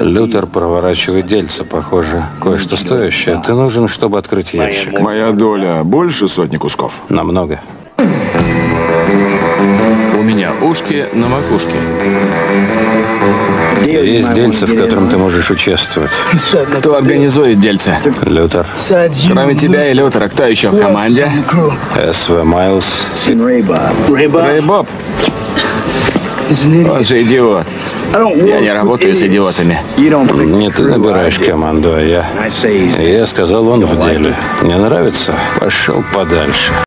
Лютер проворачивает дельце, похоже. Кое-что стоящее. Ты нужен, чтобы открыть ящик. Моя доля больше сотни кусков. Намного. У меня ушки на макушке. Есть дельце, в котором ты можешь участвовать. Кто организует дельце? Лютер, Кроме тебя и Лютера, кто еще в команде? СВ Майлз. Рэй Боб. Он же идиот. Я не работаю с идиотами. Не ты набираешь команду, а я. Я сказал, он в деле. Не нравится? Пошел подальше.